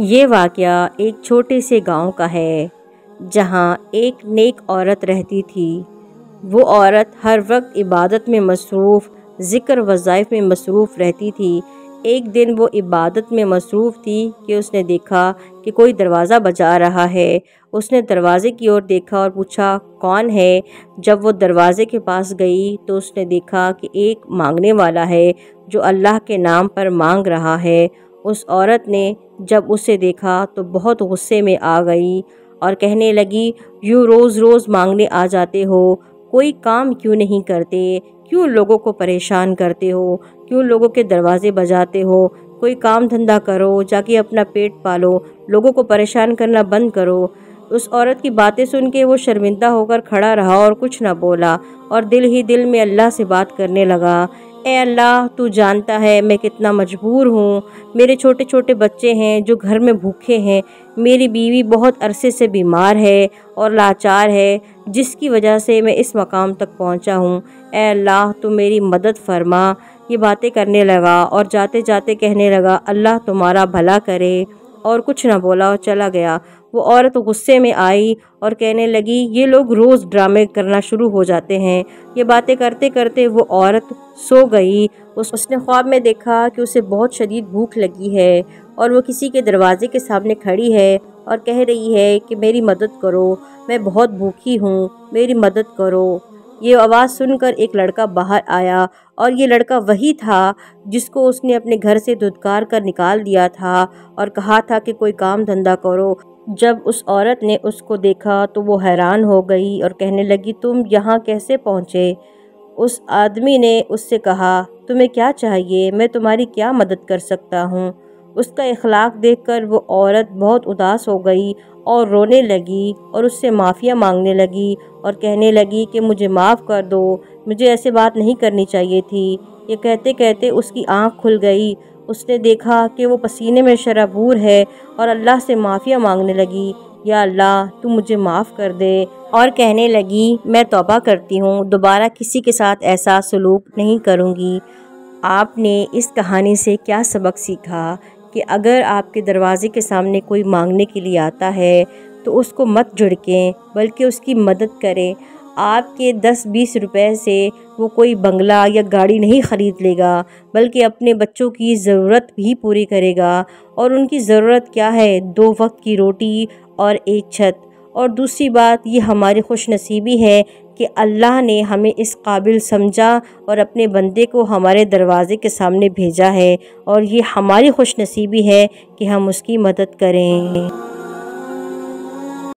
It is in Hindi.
ये वाक़ एक छोटे से गाँव का है, जहाँ एक नेक औरत रहती थी। वो औरत हर वक्त इबादत में मसरूफ़, ज़िक्र वज़ाइफ में मसरूफ़ रहती थी। एक दिन वो इबादत में मसरूफ़ थी कि उसने देखा कि कोई दरवाज़ा बजा रहा है। उसने दरवाज़े की ओर देखा और पूछा, कौन है? जब वो दरवाज़े के पास गई तो उसने देखा कि एक मांगने वाला है, जो अल्लाह के नाम पर मांग रहा है। उस औरत ने जब उसे देखा तो बहुत गुस्से में आ गई और कहने लगी, यूँ रोज़ रोज़ मांगने आ जाते हो, कोई काम क्यों नहीं करते? क्यों लोगों को परेशान करते हो? क्यों लोगों के दरवाज़े बजाते हो? कोई काम धंधा करो, जाके अपना पेट पालो, लोगों को परेशान करना बंद करो। उस औरत की बातें सुन के वो शर्मिंदा होकर खड़ा रहा और कुछ ना बोला और दिल ही दिल में अल्लाह से बात करने लगा। ए अल्लाह, तू जानता है मैं कितना मजबूर हूँ। मेरे छोटे छोटे बच्चे हैं जो घर में भूखे हैं। मेरी बीवी बहुत अरसे से बीमार है और लाचार है, जिसकी वजह से मैं इस मकाम तक पहुँचा हूँ। ए अल्लाह, तू मेरी मदद फरमा। ये बातें करने लगा और जाते जाते कहने लगा, अल्लाह तुम्हारा भला करे। और कुछ ना बोला और चला गया। वो औरत गुस्से में आई और कहने लगी, ये लोग रोज़ ड्रामे करना शुरू हो जाते हैं। ये बातें करते करते वो औरत सो गई। उस, उसने ख्वाब में देखा कि उसे बहुत शदीद भूख लगी है और वो किसी के दरवाजे के सामने खड़ी है और कह रही है कि, मेरी मदद करो, मैं बहुत भूखी हूँ, मेरी मदद करो। ये आवाज़ सुनकर एक लड़का बाहर आया और ये लड़का वही था जिसको उसने अपने घर से धुतकार कर निकाल दिया था और कहा था कि कोई काम धंधा करो। जब उस औरत ने उसको देखा तो वो हैरान हो गई और कहने लगी, तुम यहाँ कैसे पहुँचे? उस आदमी ने उससे कहा, तुम्हें क्या चाहिए? मैं तुम्हारी क्या मदद कर सकता हूँ? उसका इखलाक देखकर वो औरत बहुत उदास हो गई और रोने लगी और उससे माफ़िया मांगने लगी और कहने लगी कि मुझे माफ़ कर दो, मुझे ऐसे बात नहीं करनी चाहिए थी। ये कहते कहते उसकी आँख खुल गई। उसने देखा कि वो पसीने में शराबूर है और अल्लाह से माफ़िया मांगने लगी। या अल्लाह, तू मुझे माफ़ कर दे। और कहने लगी, मैं तोबा करती हूँ, दोबारा किसी के साथ ऐसा सलूक नहीं करूँगी। आपने इस कहानी से क्या सबक सीखा? कि अगर आपके दरवाज़े के सामने कोई मांगने के लिए आता है तो उसको मत झुड़कें, बल्कि उसकी मदद करें। आपके दस बीस रुपए से वो कोई बंगला या गाड़ी नहीं ख़रीद लेगा, बल्कि अपने बच्चों की ज़रूरत भी पूरी करेगा। और उनकी ज़रूरत क्या है? दो वक्त की रोटी और एक छत। और दूसरी बात, ये हमारी खुश नसीबी है कि अल्लाह ने हमें इस काबिल समझा और अपने बंदे को हमारे दरवाज़े के सामने भेजा है और ये हमारी खुशनसीबी है कि हम उसकी मदद करें।